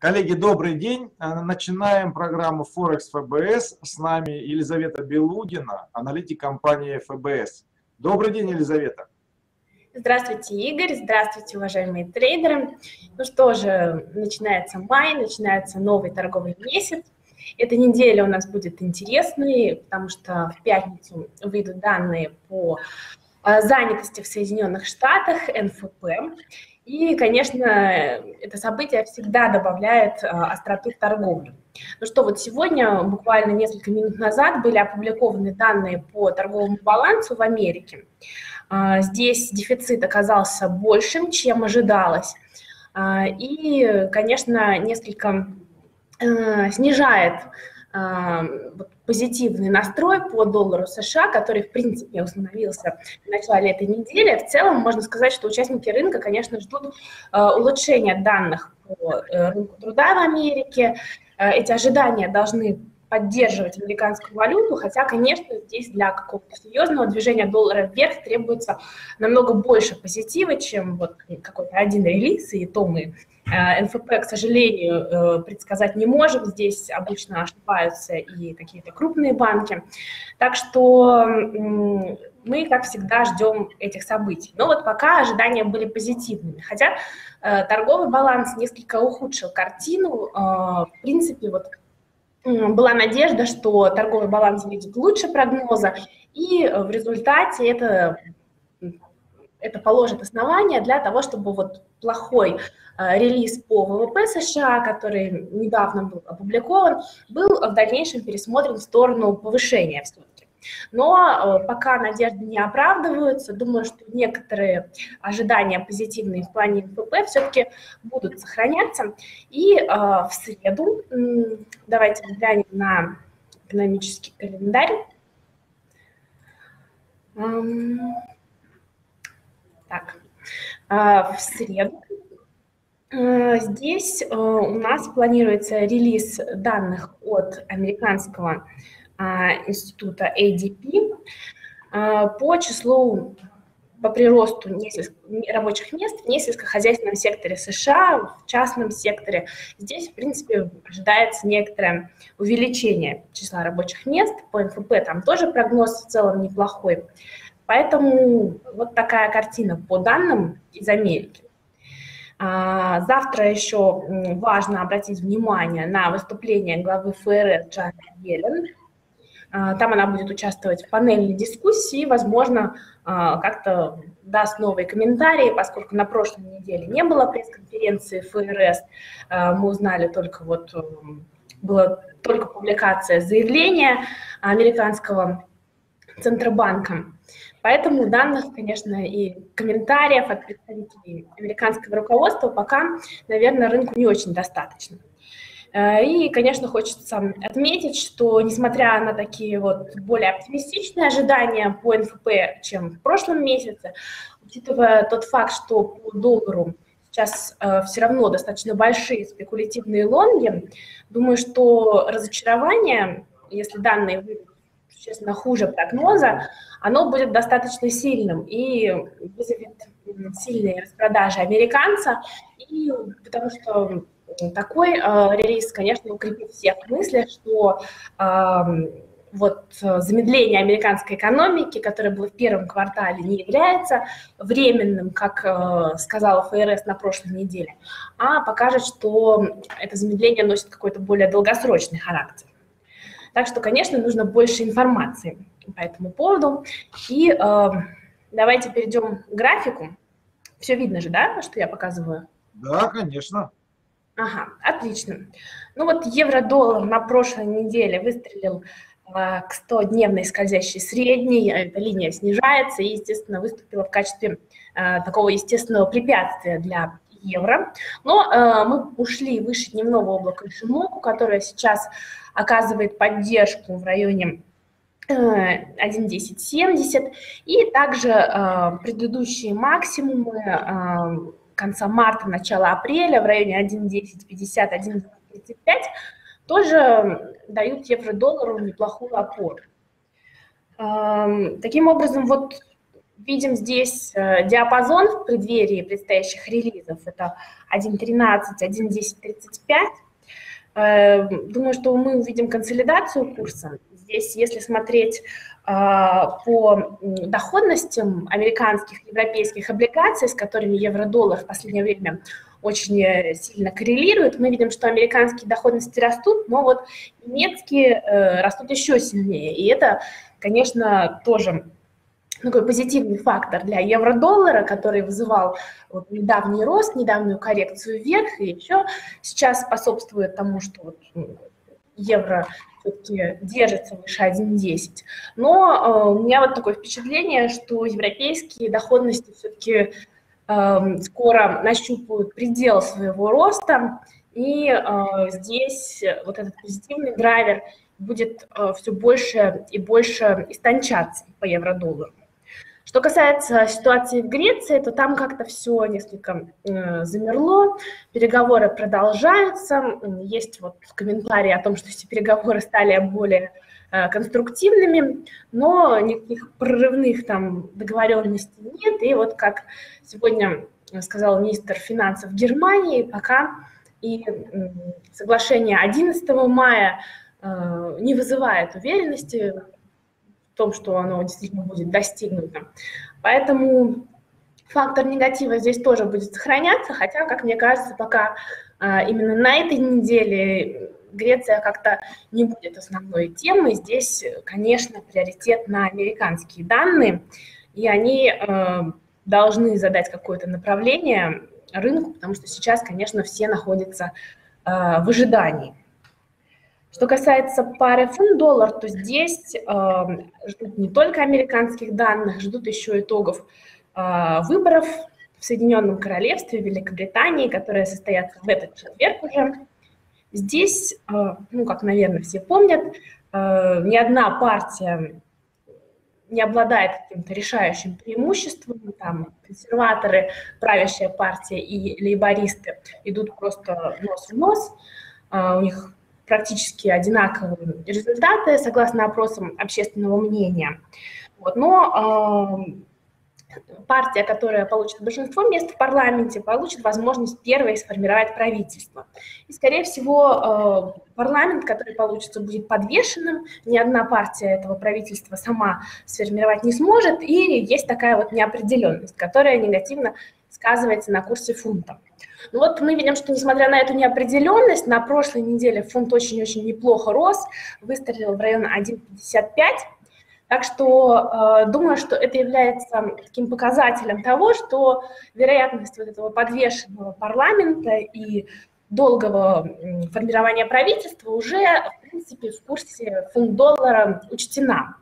Коллеги, добрый день. Э, начинаем программу Forex ФБС. С нами Елизавета Белугина, аналитик компании ФБС. Добрый день, Елизавета. Здравствуйте, Игорь. Здравствуйте, уважаемые трейдеры. Ну что же, начинается май, начинается новый торговый месяц. Эта неделя у нас будет интересной, потому что в пятницу выйдут данные по э, занятости в Соединенных Штатах, НФП. И, конечно, это событие всегда добавляет а, остроты в торговлю. Ну что, вот сегодня, буквально несколько минут назад, были опубликованы данные по торговому балансу в Америке. А, здесь дефицит оказался большим, чем ожидалось. А, и, конечно, несколько снижает позитивный настрой по доллару США, который, в принципе, установился в начале этой недели. В целом, можно сказать, что участники рынка, конечно, ждут э, улучшения данных по э, рынку труда в Америке. Э, эти ожидания должны поддерживать американскую валюту, хотя, конечно, здесь для какого-то серьезного движения доллара вверх требуется намного больше позитива, чем вот какой-то один релиз, и то мы Э, НФП, к сожалению, э, предсказать не можем. Здесь обычно ошибаются и какие-то крупные банки. Так что мы, как всегда, ждем этих событий. Но вот пока ожидания были позитивными. Хотя э, торговый баланс несколько ухудшил картину. В принципе, вот была надежда, что торговый баланс выйдет лучше прогноза, и в результате это это положит основания для того, чтобы вот плохой э, релиз по ВВП США, который недавно был опубликован, был в дальнейшем пересмотрен в сторону повышения все-таки. Но э, пока надежды не оправдываются, думаю, что некоторые ожидания позитивные в плане ВВП все-таки будут сохраняться. И э, в среду, давайте взглянем на экономический календарь. Так, а, в среду здесь у нас планируется релиз данных от американского института ADP по числу по приросту рабочих мест в несельскохозяйственном секторе США, в частном секторе. Здесь, в принципе, ожидается некоторое увеличение числа рабочих мест. По НФП там тоже прогноз в целом неплохой. Поэтому вот такая картина по данным из Америки. А, завтра еще важно обратить внимание на выступление главы ФРС Джана Йеллен. А, там она будет участвовать в панельной дискуссии, возможно, а, как-то даст новые комментарии, поскольку на прошлой неделе не было пресс-конференции ФРС, мы узнали только вот, была только публикация заявления американского Центробанка. Поэтому данных, конечно, и комментариев от представителей американского руководства пока, наверное, рынку не очень достаточно. Э, и, конечно, хочется отметить, что несмотря на такие вот более оптимистичные ожидания по НФП, чем в прошлом месяце, учитывая тот факт, что по доллару сейчас э, все равно достаточно большие спекулятивные лонги, думаю, что разочарование, если данные выйдут существенно хуже прогноза, оно будет достаточно сильным и вызовет сильные распродажи американца, и потому что такой э, релиз, конечно, укрепит всех в мысли, что э, вот замедление американской экономики, которое было в первом квартале, не является временным, как э, сказала ФРС на прошлой неделе, а покажет, что это замедление носит какой-то более долгосрочный характер. Так что, конечно, нужно больше информации по этому поводу. И э, давайте перейдем к графику. Все видно же, да, что я показываю? Да, конечно. Ага, отлично. Ну вот евро-доллар на прошлой неделе выстрелил э, к 100-дневной скользящей средней, эта линия снижается и, естественно, выступила в качестве э, такого естественного препятствия для евро. Но э, мы ушли выше дневного облака Шимоку, которое сейчас оказывает поддержку в районе 1.1070, э, и также э, предыдущие максимумы конца марта, начала апреля в районе 1.1050, 1.1035 тоже дают евро-доллару неплохую опору. Таким образом, вот видим здесь э, диапазон в преддверии предстоящих релизов. Это 1.13, 1.10.35. Думаю, что мы увидим консолидацию курса. Здесь, если смотреть по доходностям американских, европейских облигаций, с которыми евро-доллар в последнее время очень э, сильно коррелирует. Мы видим, что американские доходности растут, но вот немецкие э, растут еще сильнее. И это, конечно, тоже такой позитивный фактор для евро-доллара, который вызывал вот недавний рост, недавнюю коррекцию вверх, и еще сейчас способствует тому, что вот евро все-таки держится выше 1,10. Но э, у меня вот такое впечатление, что европейские доходности все-таки Эм, скоро нащупают предел своего роста, и э, здесь вот этот позитивный драйвер будет э, все больше и больше истончаться по евро-доллару. Что касается ситуации в Греции, то там как-то все несколько э, замерло, переговоры продолжаются. Есть вот комментарии о том, что эти переговоры стали более Э, конструктивными, но никаких прорывных там договоренностей нет. И вот как сегодня сказал министр финансов Германии, пока и соглашение 11 мая э, не вызывает уверенности том, что оно действительно будет достигнуто. Поэтому фактор негатива здесь тоже будет сохраняться, хотя, как мне кажется, пока э, именно на этой неделе Греция как-то не будет основной темой. Здесь, конечно, приоритет на американские данные, и они э, должны задать какое-то направление рынку, потому что сейчас, конечно, все находятся э, в ожидании. Что касается пары фунт-доллар, то здесь э, ждут не только американских данных, ждут еще итогов э, выборов в Соединенном Королевстве, Великобритании, которые состоятся в этот четверг уже. Здесь, э, ну, как, наверное, все помнят, э, ни одна партия не обладает каким-то решающим преимуществом. Там консерваторы, правящая партия и лейбористы идут просто нос в нос. Э, у них практически одинаковые результаты, согласно опросам общественного мнения. Вот. Но партия, которая получит большинство мест в парламенте, получит возможность первой сформировать правительство. И, скорее всего, э, парламент, который получится, будет подвешенным, ни одна партия этого правительства сама сформировать не сможет, и есть такая вот неопределенность, которая негативно сказывается на курсе фунта. Ну вот мы видим, что несмотря на эту неопределенность, на прошлой неделе фунт очень-очень неплохо рос, выстрелил в район 1,55, так что э, думаю, что это является таким показателем того, что вероятность вот этого подвешенного парламента и долгого формирования правительства уже, в принципе, в курсе фунт доллара учтена.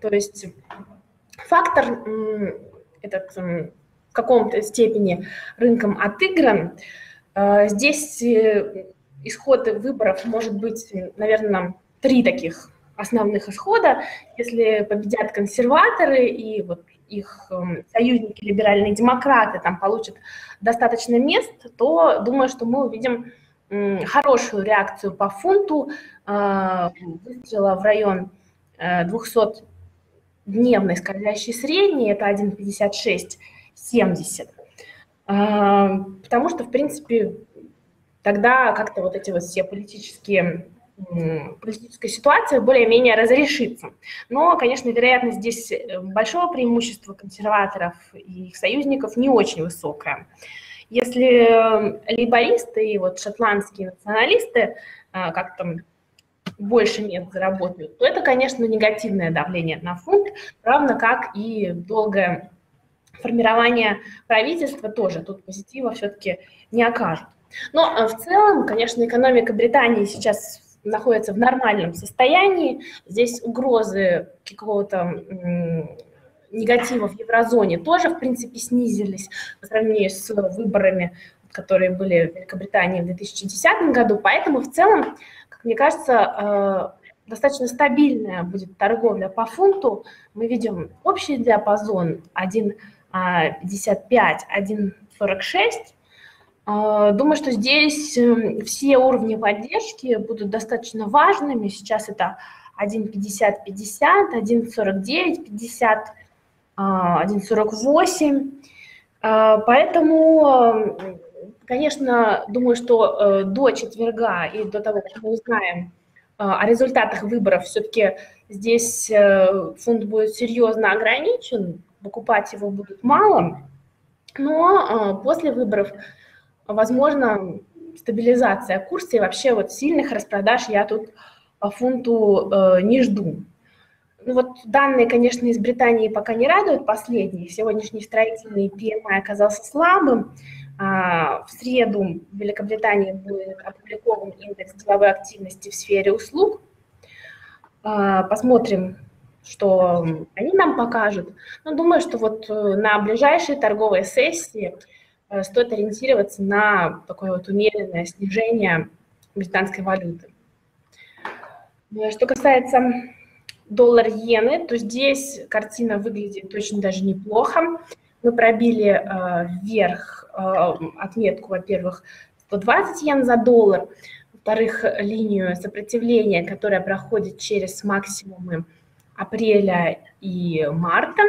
То есть фактор этот каком-то степени рынком отыгран. Здесь э, исход выборов может быть, наверное, три таких основных исхода. Если победят консерваторы и вот их эм, союзники, либеральные демократы, там получат достаточно мест, то думаю, что мы увидим хорошую реакцию по фунту, а, выстрела в район э, 200-дневной скользящей средней, это 1,56 70. А, потому что, в принципе, тогда как-то вот эти вот все политические политическая ситуация более-менее разрешится. Но, конечно, вероятность здесь э, большого преимущества консерваторов и их союзников не очень высокая. Если э, лейбористы и вот шотландские националисты э, как там больше мест заработают, то это, конечно, негативное давление на фунт, равно как и долгое формирование правительства тоже тут позитива все-таки не окажет. Но в целом, конечно, экономика Британии сейчас находится в нормальном состоянии. Здесь угрозы какого-то негатива в еврозоне тоже, в принципе, снизились по сравнению с выборами, которые были в Великобритании в 2010 году. Поэтому в целом, как мне кажется, э, достаточно стабильная будет торговля по фунту. Мы видим общий диапазон 1,55, 1,46. А, думаю, что здесь эм, все уровни поддержки будут достаточно важными. Сейчас это 1.50-50, 1.49-50. 1.48. Поэтому, конечно, думаю, что до четверга и до того, как мы узнаем о результатах выборов, все-таки здесь фонд будет серьезно ограничен, покупать его будут мало, но после выборов, возможно, стабилизация курса и вообще вот сильных распродаж я тут по фунту э, не жду. Ну вот данные, конечно, из Британии пока не радуют последние. Сегодняшний строительный PMI оказался слабым. А, в среду в Великобритании будет опубликован индекс деловой активности в сфере услуг. А, посмотрим, что они нам покажут. Но думаю, что вот э, на ближайшей торговой сессии Э, стоит ориентироваться на такое вот умеренное снижение британской валюты. Э, что касается доллар-иены, то здесь картина выглядит очень даже неплохо. Мы пробили э, вверх отметку, во-первых, 120 йен за доллар, во-вторых, линию сопротивления, которая проходит через максимумы апреля и марта,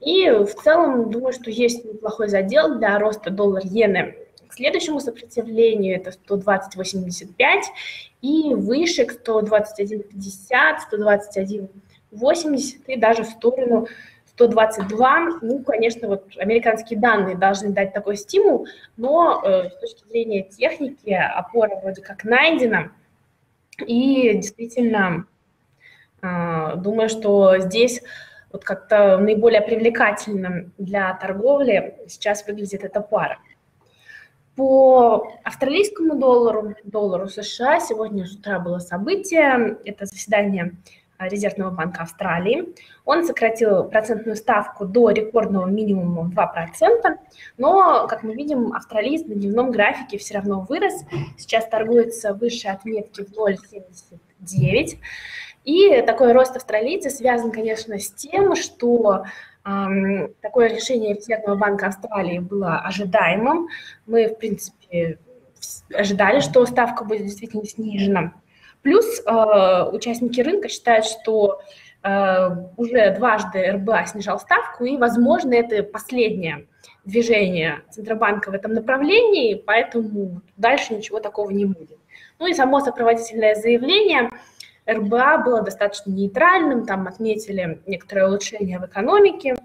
и в целом думаю, что есть неплохой задел для роста доллар-иены к следующему сопротивлению, это 120.85, и выше к 121.50, 121.80 и даже в сторону 122. Ну, конечно, вот американские данные должны дать такой стимул, но э, с точки зрения техники опора вроде как найдена. И действительно, а, думаю, что здесь вот как-то наиболее привлекательным для торговли сейчас выглядит эта пара. По австралийскому доллару, доллару США, сегодня с утра было событие, это заседание Резервного банка Австралии. Он сократил процентную ставку до рекордного минимума 2%, но, как мы видим, австралиец на дневном графике все равно вырос. Сейчас торгуется выше отметки вдоль 70 9. И такой рост австралийца связан, конечно, с тем, что э, такое решение Резервного банка Австралии было ожидаемым. Мы, в принципе, ожидали, что ставка будет действительно снижена. Плюс э, участники рынка считают, что э, уже дважды РБА снижал ставку, и, возможно, это последнее движение Центробанка в этом направлении, поэтому дальше ничего такого не будет. Ну и само сопроводительное заявление – РБА было достаточно нейтральным, там отметили некоторое улучшение в экономике,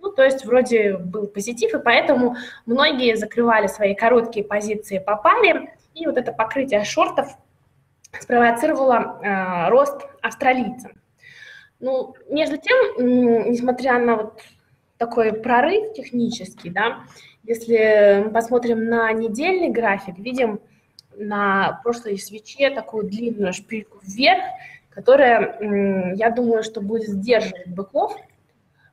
ну, то есть вроде был позитив, и поэтому многие закрывали свои короткие позиции по паре, и вот это покрытие шортов спровоцировало э, рост австралийцам. Ну, между тем, несмотря на вот такой прорыв технический, да, если мы посмотрим на недельный график, видим, на прошлой свече такую длинную шпильку вверх, которая, я думаю, что будет сдерживать быков.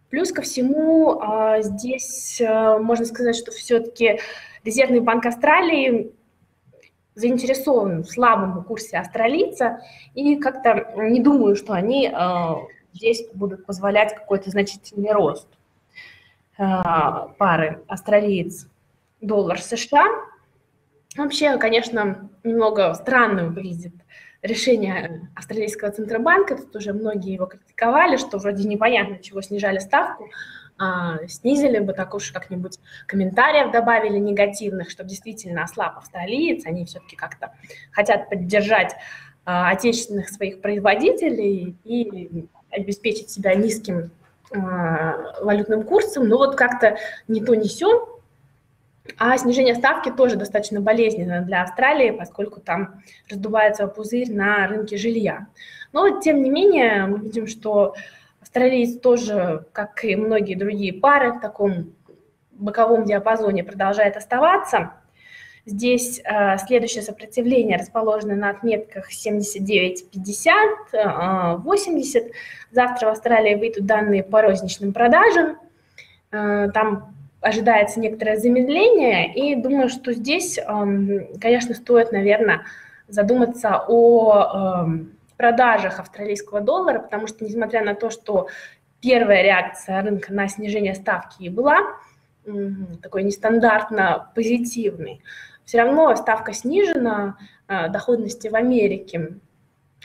Плюс ко всему, а, здесь э, можно сказать, что все-таки Резервный банк Австралии заинтересован в слабом курсе австралийца, и как-то не думаю, что они э, здесь будут позволять какой-то значительный рост э, пары австралиец-доллар США. Вообще, конечно, немного странно выглядит решение австралийского центробанка. Тут уже многие его критиковали, что вроде непонятно, чего снижали ставку, а, снизили бы так уж как-нибудь комментариев добавили негативных, чтобы действительно ослаб австралиец, они все-таки как-то хотят поддержать а, отечественных своих производителей и обеспечить себя низким а, валютным курсом, но вот как-то не то, не все, а снижение ставки тоже достаточно болезненно для Австралии, поскольку там раздувается пузырь на рынке жилья. Но, тем не менее, мы видим, что австралиец тоже, как и многие другие пары, в таком боковом диапазоне продолжает оставаться. Здесь э, следующее сопротивление расположено на отметках 79,50, э, 80. Завтра в Австралии выйдут данные по розничным продажам. Э, там ожидается некоторое замедление, и думаю, что здесь, конечно, стоит, наверное, задуматься о продажах австралийского доллара, потому что, несмотря на то, что первая реакция рынка на снижение ставки была такой нестандартно позитивной, все равно ставка снижена, а, доходности в Америке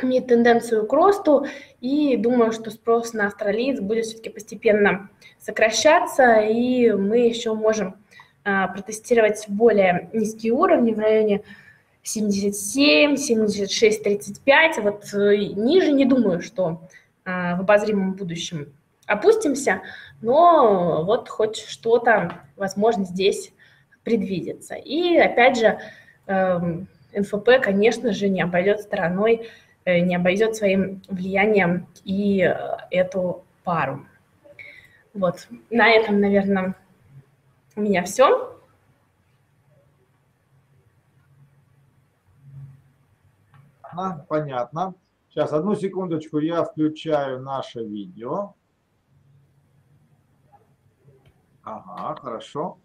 имеет тенденцию к росту, и думаю, что спрос на австралиец будет все-таки постепенно сокращаться, и мы еще можем а, протестировать более низкие уровни в районе 77, 76, 35. Вот э, ниже не думаю, что а, в обозримом будущем опустимся, но вот хоть что-то, возможно, здесь предвидится. И опять же, эм, НФП, конечно же, не обойдет стороной, э, не обойдет своим влиянием и э, эту пару. Вот, на этом, наверное, у меня все. Понятно. Сейчас, одну секундочку, я включаю наше видео. Ага, хорошо.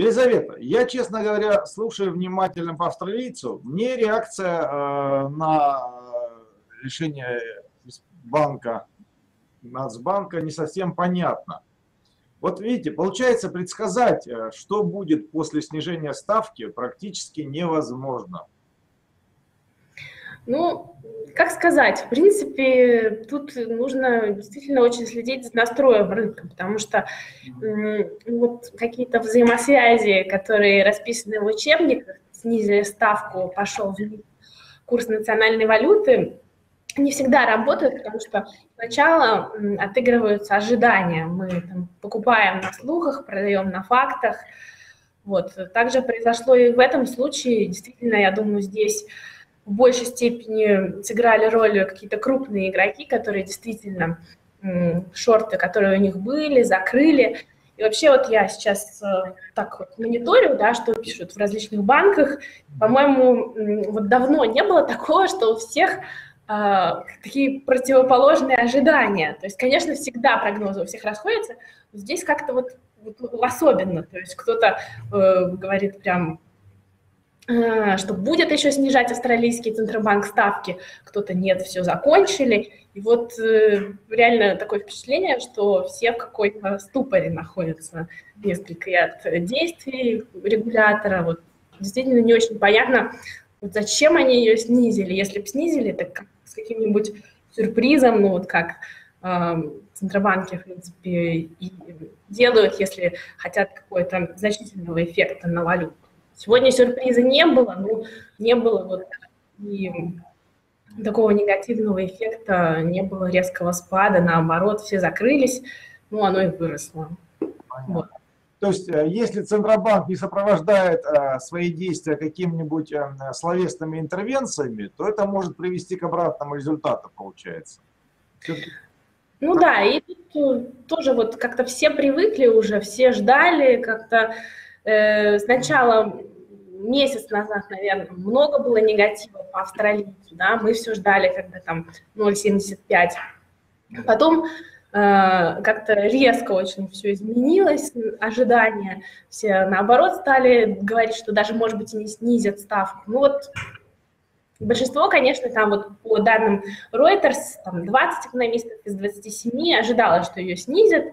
Елизавета, я, честно говоря, слушаю внимательно по австралийцу. Мне реакция э, на решение банка, Нацбанка не совсем понятна. Вот видите, получается предсказать, э, что будет после снижения ставки, практически невозможно. Ну, как сказать, в принципе, тут нужно действительно очень следить за настроем рынка, потому что вот какие-то взаимосвязи, которые расписаны в учебниках, снизили ставку, пошел вниз курс национальной валюты, не всегда работают, потому что сначала отыгрываются ожидания. Мы там, покупаем на слухах, продаем на фактах. Вот. Также произошло и в этом случае. Действительно, я думаю, здесь в большей степени сыграли роль какие-то крупные игроки, которые действительно шорты, которые у них были, закрыли. И вообще вот я сейчас э, так вот мониторю, да, что пишут в различных банках. По-моему, вот давно не было такого, что у всех э, такие противоположные ожидания. То есть, конечно, всегда прогнозы у всех расходятся, но здесь как-то вот, вот особенно. То есть кто-то э, говорит прям что будет еще снижать австралийский центробанк ставки, кто-то нет, все закончили. И вот э, реально такое впечатление, что все в какой-то ступоре находятся, несколько от действий регулятора. Вот действительно не очень понятно, вот зачем они ее снизили. Если бы снизили, так с каким-нибудь сюрпризом, ну вот как э, центробанки, в принципе, и делают, если хотят какого-то значительного эффекта на валюту. Сегодня сюрприза не было, но не было вот и такого негативного эффекта, не было резкого спада, наоборот, все закрылись, ну, оно и выросло. Вот. То есть, э, если Центробанк не сопровождает а, свои действия какими-нибудь а, словесными интервенциями, то это может привести к обратному результату, получается. Ну да, и тут тоже вот как-то все привыкли уже, все ждали, как-то э, сначала месяц назад, наверное, много было негатива по австралийцу, да, мы все ждали, когда там 0,75. Потом э, как-то резко очень все изменилось, ожидания, все наоборот стали говорить, что даже, может быть, и не снизят ставку. Ну вот большинство, конечно, там вот по данным Reuters, там 20 экономистов из 27 ожидало, что ее снизят,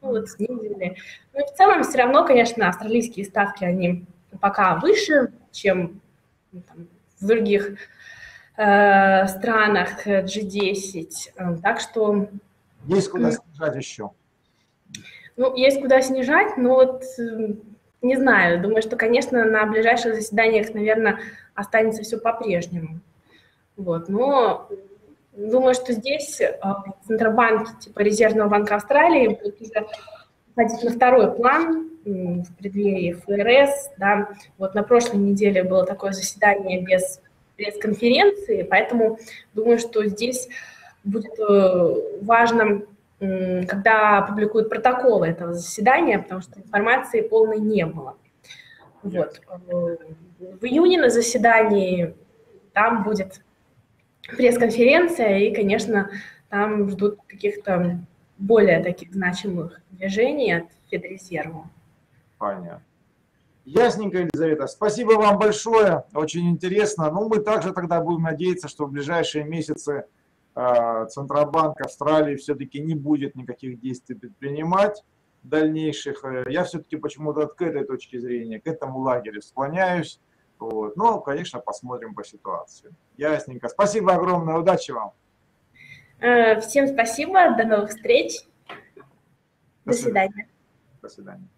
ну вот снизили. Но в целом все равно, конечно, австралийские ставки, они пока выше, чем ну, там, в других э, странах G10. Э, так что... Есть куда снижать еще. Ну, есть куда снижать, но вот э, не знаю, думаю, что, конечно, на ближайших заседаниях, наверное, останется все по-прежнему. Вот, но думаю, что здесь э, Центробанки типа Резервного банка Австралии будут уже ходить на второй план, в преддверии ФРС. Да. Вот на прошлой неделе было такое заседание без пресс-конференции, поэтому думаю, что здесь будет э, важно, когда публикуют протоколы этого заседания, потому что информации полной не было. Вот. В июне на заседании там будет пресс-конференция, и, конечно, там ждут каких-то более таких значимых движений от Федрезерва. Понятно. Ясненько, Елизавета. Спасибо вам большое. Очень интересно. Ну, мы также тогда будем надеяться, что в ближайшие месяцы э, Центробанк Австралии все-таки не будет никаких действий предпринимать дальнейших. Я все-таки почему-то к этой точке зрения, к этому лагерю склоняюсь. Вот. Но, конечно, посмотрим по ситуации. Ясненько. Спасибо огромное, удачи вам. Э, всем спасибо, до новых встреч. До, до свидания. До свидания.